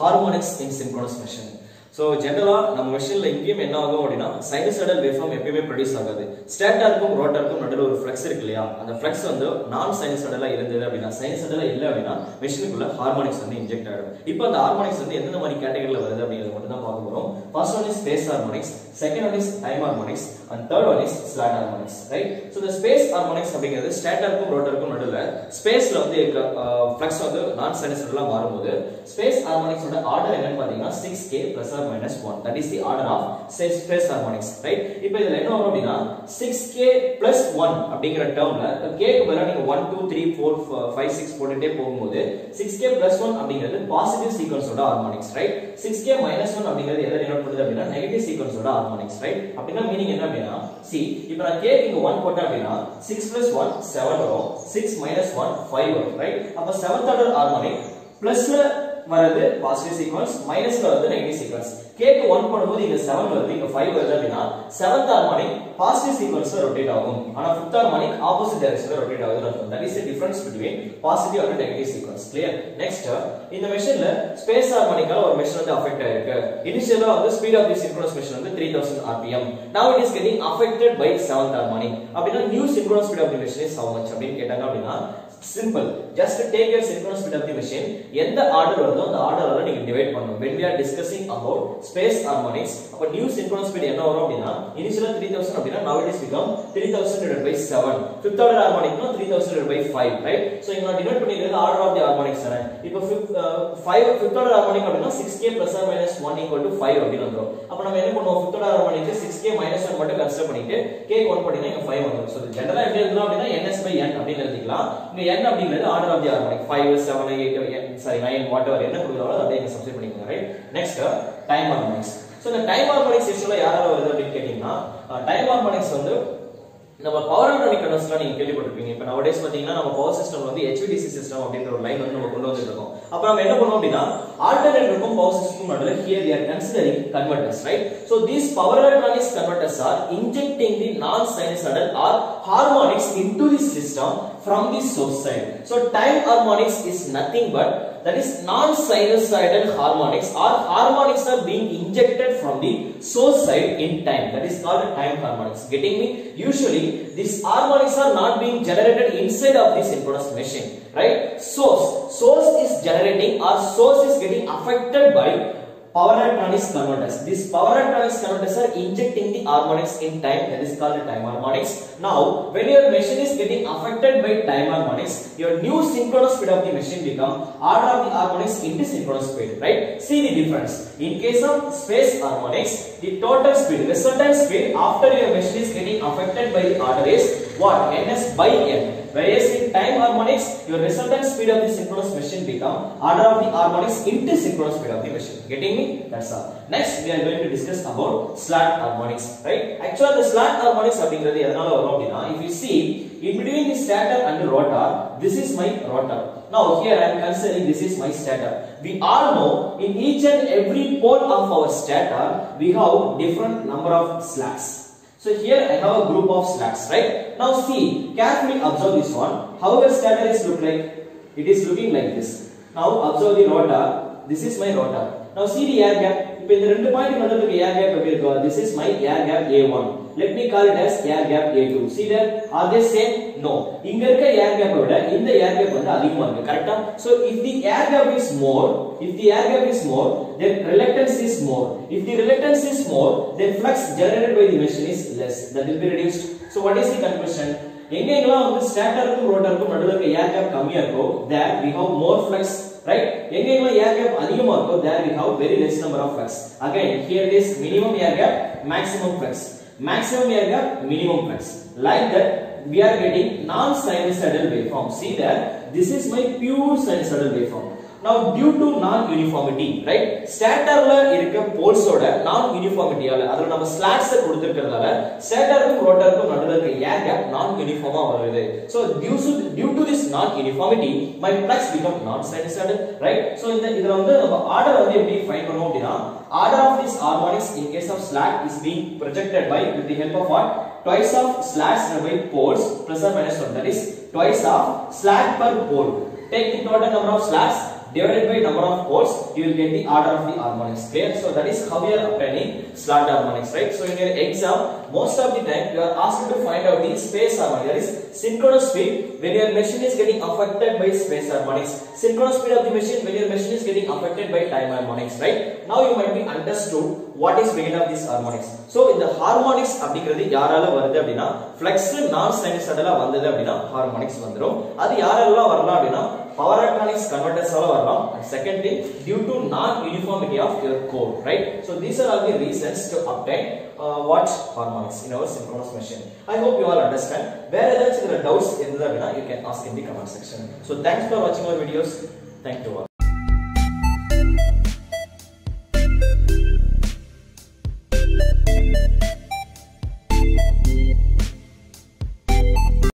harmonics in synchronous machine so ஜென்ரலாக நம்ம மெஷினில் இங்கேயும் என்ன ஆகும் அப்படின்னா சைனசாய்டல் வேவ்ஃபார்ம் எப்பயுமே ப்ரொடியூஸ் ஆகாது. ஸ்டேட்டாருக்கும் ரோட்டருக்கும் நடுவில் ஒரு ஃப்ளெக்ஸ் இருக்கு இல்லையா? அந்த ஃப்ளெக்ஸ் வந்து நான் சைனசாய்டலாக இருந்தது அப்படின்னா சைனசாய்டலாக இல்லை அப்படின்னா மெஷினுக்குள்ள ஹார்மோனிக்ஸ் வந்து இன்ஜெக்ட் ஆகிடும் இப்போ அந்த ஹார்மோனிக்ஸ் வந்து எந்தெந்த மாதிரி கேட்டகரியில் வருது அப்படிங்கிறது மட்டும் தான் பார்க்க போகிறோம் first one is space harmonics second one is time harmonics and third one is slot harmonics right so இந்த ஸ்பேஸ் ஹார்மோனிக்ஸ் அப்படிங்கிறது ஸ்டேட்டருக்கும் ரோட்டருக்கும் நடுவில் ஸ்பேஸில் வந்து இருக்க ஃப்ளக்ஸ் வந்து நான் சைனசாய்டலாக மாறும்போது ஸ்பேஸ் ஹார்மோனிக்ஸோட ஆர்டர் என்னன்னு பார்த்தீங்கன்னா six k plus or minus one that is the order of space harmonics right இப்போ இதுல என்ன வரும் அப்படினா சிக்ஸ் கே பிளஸ் ஒன் அப்படிங்கிற டேர்ம்ல கேக்கு பதிலாக நீங்க one two three four five six போட்டுட்டே போகும்போது சிக்ஸ் கே பிளஸ் ஒன் அப்படிங்கிறது positive சீக்வன்ஸோட harmonics right six k minus அப்படிங்கிறது எதை டினோட் பண்ணுது அப்படின்னா நெகட்டிவ் சீக்வன்ஸோட ஹார்மோனிக்ஸ் ரைட் அப்படின்னா மீனிங் என்ன அப்படினா see இப்போ நான் கேக்கு இங்க ஒன் போட்டேன் அப்படின்னா சிக்ஸ் பிளஸ் ஒன் செவன் வரும். சிக்ஸ் மைனஸ் ஒன் ஃபைவ் வரும் ரைட் அப்போ செவன்த் ஆர்டர் ஹார்மோனிக் பிளஸ்ல வரது பாசிட்டிவ் சீக்வன்ஸ் மைனஸ்ல வந்து நெகட்டிவ் சீக்வன்ஸ் கேக்கு ஒன் பண்ணும்போது இங்க செவன் வருது இங்க ஃபைவ் வருது அப்படின்னா செவன்த் ஹார்மோனிக் பாசிட்டிவ் சீக்வன்ஸ்ல ரொட்டேட் ஆகும். ஆனா ஃபிஃப்த் ஹார்மோனிக் ஆப்போசிட் டைரக்ஷன்ல ரொட்டேட் ஆகுது அர்த்தம். That is the difference between positive and negative sequence clear next இந்த மெஷின்ல ஸ்பேஸ் ஹார்மோனிக்கால ஒரு மெஷின் வந்து அஃபெக்ட் ஆயிருக்கு. இனிஷியலா வந்து speed of the synchronous machine வந்து 3000 rpm now it is getting affected by seventh harmonic அப்படின்னா new synchronous speed of the machine is how much? அப்படின்னு கேட்டாங்க அப்படின்னா simple just take your synchronous speed of the machine எந்த order வருதோ அந்த ஆர்டரால நீங்க divide பண்ணணும். When we are discussing about space harmonics அப்ப நியூ சின்க்ரோனஸ் ஸ்பீட் என்ன வரும் அப்படினா இனிஷியலா 3000 அப்படினா now it is become 3000 divided by 7 fifth order harmonicனா 3000 divided by 5 right? So இங்க நான் டிவைட் பண்ணிருக்கிறது ஆர்டர் ஆஃப் தி ஹார்மோனிக்ஸ் தானே. இப்போ 5 uh, fifth order harmonic அப்படினா 6k plus or minus 1 equal to 5 அப்படின்னு வந்துரும். அப்ப நம்ம என்ன பண்ணுவோம்? fifth order harmonic 6k minus 1 மட்டும் கன்சிடர் பண்ணிட்டு k 1 பண்ணினா இங்க 5 வந்துரும். So ஜெனரலா எப்படி எழுதலாம் அப்படினா ns by n அப்படின்னு எழுதிக்கலாம். இங்க என் அப்படிங்கிறது order of the harmonic 5 7 8 sorry nine whatever என்ன கொடுக்குறாலும் அதை அப்படியே இங்க பண்ணிக்கோங்க right next time harmonics so இந்த டைம் ஹார்மோனிக்ஸ் யூஸ்வலா யாரால வருது அப்படின்னு கேட்டீங்கன்னா uh, டைம் ஹார்மோனிக்ஸ் வந்து நம்ம பவர் எலக்ட்ரானிக் கண்டஸ்ட்லாம் நீங்கள் கேள்விப்பட்டிருப்பீங்க இப்போ நவடேஸ் பார்த்தீங்கன்னா நம்ம பவர் சிஸ்டம் வந்து ஹெச்விடிசி சிஸ்டம் அப்படின்ற ஒரு லைன் வந்து நம்ம கொண்டு வந்துருக்கோம் அப்போ நம்ம என்ன பண்ணோம் அப்படின்னா ஆல்டர்னேட்டருக்கும் பவர் சிஸ்டம் நடுவில் here there considering converters right so these power electronics converters are injecting the non sinusoidal or harmonics into the system from the source side so time harmonics is nothing but that is non-sinusoidal harmonics or harmonics are being injected from the source side in time. That is called time harmonics. Getting me? Usually these harmonics are not being generated inside of the synchronous machine right? Source. Source is generating or source is getting affected by power electronics converters. These power electronics converters are injecting the harmonics in time. That is called the time harmonics. Now when your machine is getting affected by time harmonics your new synchronous speed of the machine become order of the harmonics into synchronous speed right? See the difference. In case of space harmonics the total speed resultant speed after your machine is getting affected by the order is what ns by n whereas in time harmonics your resultant speed of the synchronous machine become order of the harmonics into synchronous speed of the machine getting me that's all next we are going to discuss about slant harmonics right actually the slant harmonics அப்படிங்கிறது எதனால வரும் அப்படின்னா if you see in between the stator and the rotor this is my rotor now here i am considering this is my stator we all know in each and every pole of our stator we have different number of slats so here I have a group of slats, right? Now see, carefully observe this one. How the stator is look like? It is looking like this. Now observe the rotor. This is my rotor. Now see the air gap. இப்போ இந்த ரெண்டு point நடுவுல இருக்க air gap எப்படி இருக்கும் this is my air gap a1 let me call it as air gap a2 see there are they same no இங்க இருக்க air gap விட இந்த air gap வந்து அதிகமா இருக்கு கரெக்ட்டா so if the air gap is more if the air gap is more then reluctance is more if the reluctance is more then flux generated by the machine is less that will be reduced so what is the conclusion எங்கெங்கெல்லாம் வந்து ஸ்டாட்டருக்கும் ரோட்டருக்கும் நடுவுல இருக்க ஏர் gap கம்மியா இருக்கோ there we have more flux right எங்கெங்கெல்லாம் air gap அதிகமா இருக்கோ there we have very less number of flux again here it is minimum air gap maximum flux maximum air gap minimum flux like that we are getting non sinusoidal waveform see there this is my pure sinusoidal waveform now due to non uniformity right ஸ்டேட்டர்ல இருக்க போல்ஸோட நான் யூனிஃபார்மிட்டியால அதுல நம்ம slots கொடுத்திருக்கிறதால ஸ்டேட்டருக்கும் ரோட்டருக்கும் நடுவுல இருக்க air gap non யூனிஃபார்மா வருது so due to due to this non uniformity my flux become non sinusoidal right so இந்த இதுல வந்து நம்ம ஆர்டர் வந்து எப்படி ஃபைண்ட் பண்ணுவோம் அப்படின்னா order of this harmonics in case of slat is being projected by with the help of what twice of slats by poles plus or minus 1 that is twice of slat per pole take the total number of slats divided by number of poles you will get the order of the harmonics clear so that is how we are obtaining slant harmonics right so in your exam most of the time you are asked to find out the space harmonics that is synchronous speed when your machine is getting affected by space harmonics synchronous speed of the machine when your machine is getting affected by time harmonics right now you might be understood what is meaning of this harmonics so இந்த harmonics அப்படிங்கிறது யாரால வருது அப்படின்னா flex நான் சைனசாய்டலா வந்தது அப்படின்னா harmonics வந்துரும் அது யாரெல்லாம் வரலாம் அப்படின்னா power electronics converters all are wrong and due to non-uniformity of your code right? So these are all the reasons to obtain uh, what? Harmonics in our synchronous machine. I hope you all understand. Where else there are doubts in the you can ask in the comment section. So thanks for watching our videos. Thank you all.